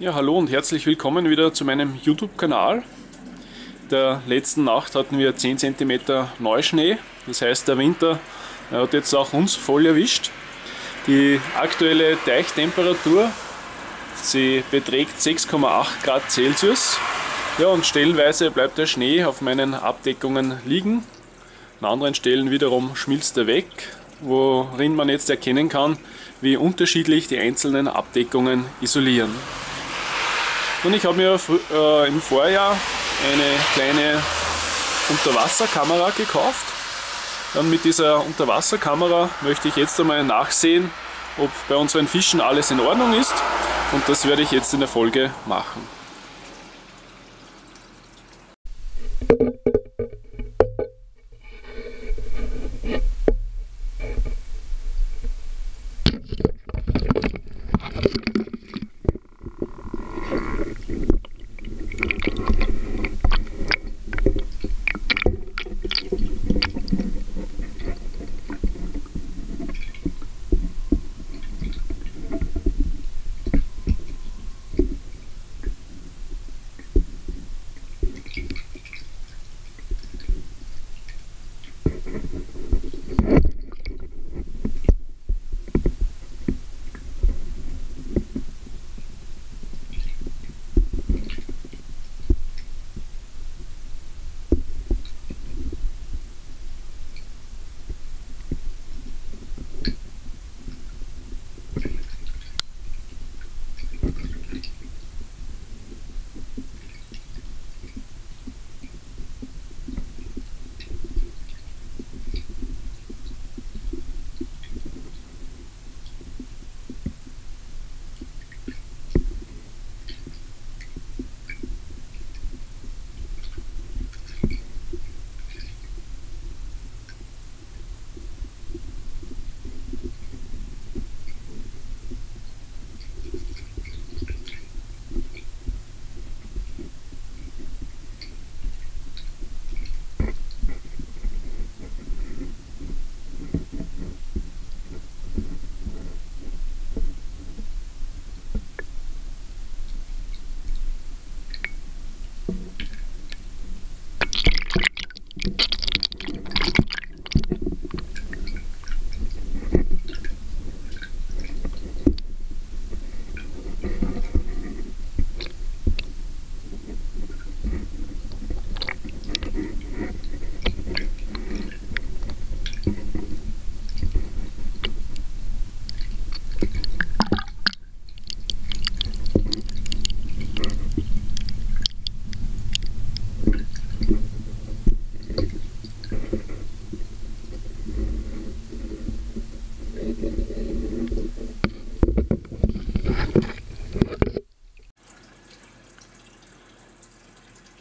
Ja, hallo und herzlich willkommen wieder zu meinem YouTube-Kanal. Der letzten Nacht hatten wir 10 cm Neuschnee, das heißt der Winter hat jetzt auch uns voll erwischt. Die aktuelle Teichtemperatur, sie beträgt 6,8 Grad Celsius. Ja, und stellenweise bleibt der Schnee auf meinen Abdeckungen liegen. An anderen Stellen wiederum schmilzt er weg, worin man jetzt erkennen kann, wie unterschiedlich die einzelnen Abdeckungen isolieren. Und ich habe mir äh, im Vorjahr eine kleine Unterwasserkamera gekauft. Und mit dieser Unterwasserkamera möchte ich jetzt einmal nachsehen, ob bei unseren Fischen alles in Ordnung ist. Und das werde ich jetzt in der Folge machen.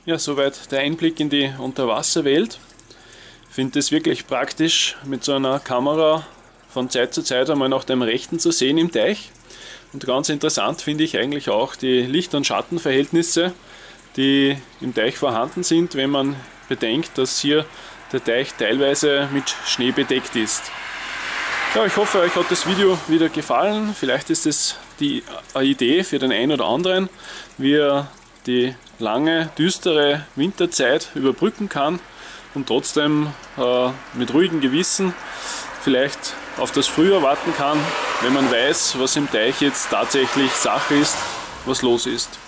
Ja, soweit der Einblick in die Unterwasserwelt. Ich finde es wirklich praktisch, mit so einer Kamera von Zeit zu Zeit einmal nach dem Rechten zu sehen im Teich. Und ganz interessant finde ich eigentlich auch die Licht- und Schattenverhältnisse, die im Teich vorhanden sind, wenn man bedenkt, dass hier der Teich teilweise mit Schnee bedeckt ist. Ja, ich hoffe, euch hat das Video wieder gefallen. Vielleicht ist es die Idee für den einen oder anderen, wie er die lange, düstere Winterzeit überbrücken kann und trotzdem äh, mit ruhigem Gewissen vielleicht auf das Frühjahr warten kann, wenn man weiß, was im Teich jetzt tatsächlich Sache ist, was los ist.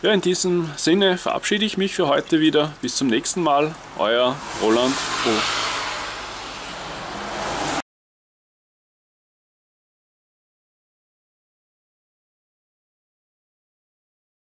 Ja, in diesem Sinne verabschiede ich mich für heute wieder. Bis zum nächsten Mal. Euer Roland O.